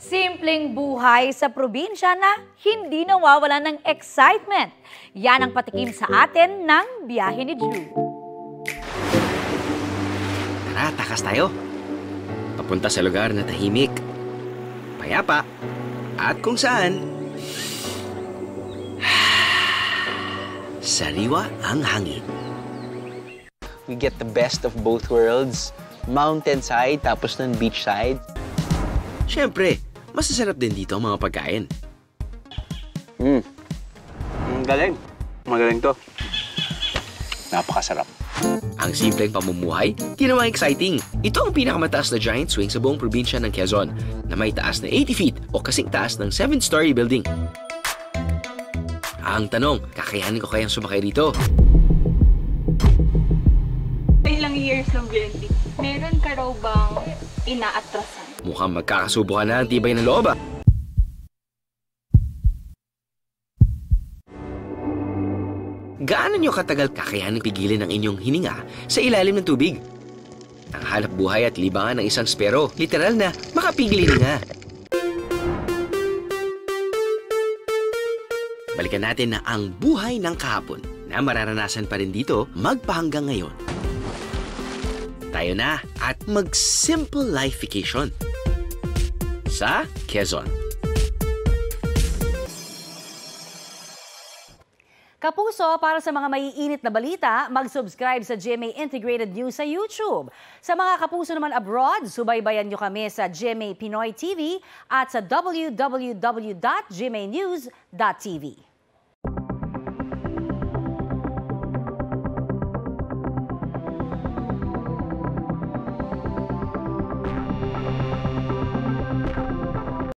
Simpleng buhay sa probinsya na hindi nawawala ng excitement. Yan ang patikim sa atin ng biyahe ni Drew. Tara, takas tayo. Papunta sa lugar na tahimik, payapa, at kung saan sariwa ang hangin. We get the best of both worlds. Mountainside, tapos ng beachside. Siyempre, masasarap din dito ang mga pagkain. Mm. Ang galing. Magaling to. Napakasarap. Ang simpleng pamumuhay, ginawang exciting. Ito ang pinakamataas na giant swing sa buong probinsya ng Quezon na may taas na 80 feet o kasing taas ng 7-story building. Ang tanong, kakayanin ko kayang sumakay dito? Ilang years ng BNT, meron ka raw bang inaatrasan? Mukhang magkakasubukan na ang tibay ng loob ah. Gaano nyo katagal kakayanin pigilin ang inyong hininga sa ilalim ng tubig? Ang halap buhay at libangan ng isang spero, literal na makapigil hininga. Balikan natin na ang buhay ng kahapon na mararanasan pa rin dito magpahanggang ngayon. Tayo na at mag-simple life vacation sa Quezon. Kapuso, para sa mga maiinit na balita, mag-subscribe sa GMA Integrated News sa YouTube. Sa mga kapuso naman abroad, subaybayan nyo kami sa GMA Pinoy TV at sa www.gmanews.tv.